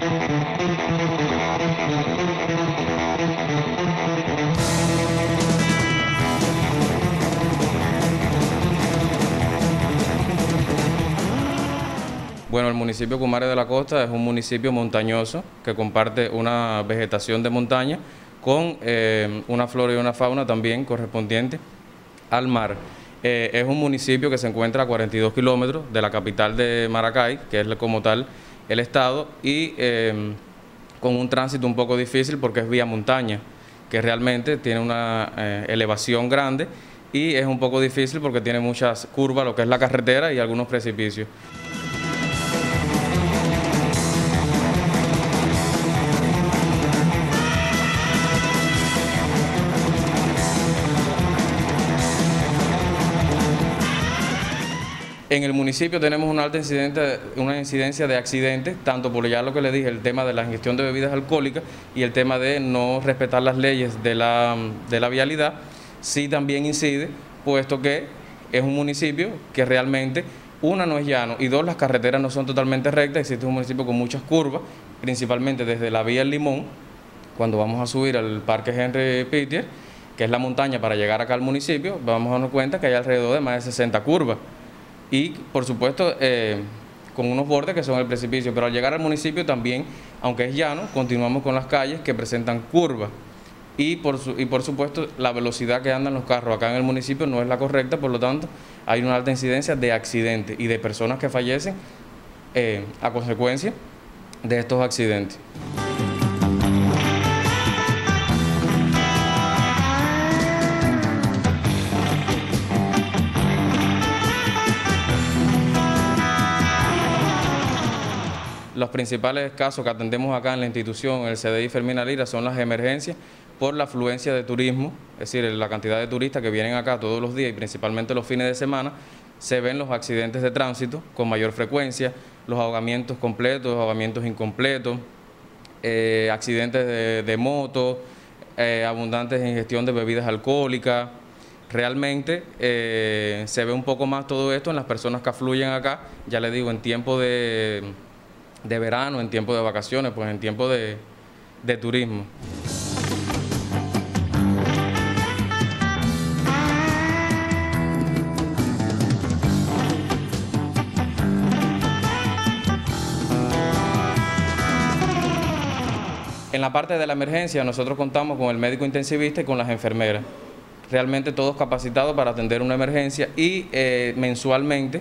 Bueno, el municipio Cumare de la Costa es un municipio montañoso que comparte una vegetación de montaña con eh, una flora y una fauna también correspondiente al mar. Eh, es un municipio que se encuentra a 42 kilómetros de la capital de Maracay, que es como tal el estado, y eh, con un tránsito un poco difícil porque es vía montaña, que realmente tiene una elevación grande y es un poco difícil porque tiene muchas curvas, lo que es la carretera y algunos precipicios. En el municipio tenemos una alta una incidencia de accidentes, tanto por ya lo que le dije, el tema de la ingestión de bebidas alcohólicas y el tema de no respetar las leyes de la, de la vialidad, sí también incide, puesto que es un municipio que realmente, una, no es llano y dos, las carreteras no son totalmente rectas, existe un municipio con muchas curvas, principalmente desde la vía El Limón, cuando vamos a subir al Parque Henry Pittier, que es la montaña para llegar acá al municipio, vamos a darnos cuenta que hay alrededor de más de 60 curvas y por supuesto eh, con unos bordes que son el precipicio, pero al llegar al municipio también, aunque es llano, continuamos con las calles que presentan curvas y por, y por supuesto la velocidad que andan los carros acá en el municipio no es la correcta, por lo tanto hay una alta incidencia de accidentes y de personas que fallecen eh, a consecuencia de estos accidentes. Los principales casos que atendemos acá en la institución, el CDI Fermina Lira, son las emergencias por la afluencia de turismo, es decir, la cantidad de turistas que vienen acá todos los días y principalmente los fines de semana, se ven los accidentes de tránsito con mayor frecuencia, los ahogamientos completos, ahogamientos incompletos, eh, accidentes de, moto, eh, abundantes ingestión de bebidas alcohólicas. Realmente eh, se ve un poco más todo esto en las personas que afluyen acá, ya les digo, en tiempo de de verano, en tiempo de vacaciones, pues en tiempo de, de turismo. En la parte de la emergencia nosotros contamos con el médico intensivista y con las enfermeras. Realmente todos capacitados para atender una emergencia y eh, mensualmente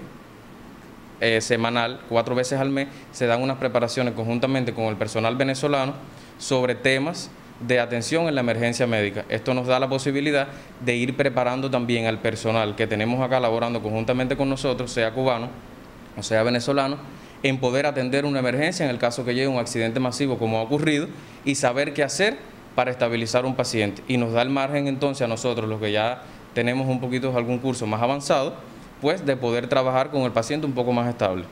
eh, semanal, cuatro veces al mes, se dan unas preparaciones conjuntamente con el personal venezolano sobre temas de atención en la emergencia médica. Esto nos da la posibilidad de ir preparando también al personal que tenemos acá laborando conjuntamente con nosotros, sea cubano o sea venezolano, en poder atender una emergencia en el caso que llegue un accidente masivo como ha ocurrido y saber qué hacer para estabilizar un paciente. Y nos da el margen entonces a nosotros, los que ya tenemos un poquito algún curso más avanzado, pues de poder trabajar con el paciente un poco más estable.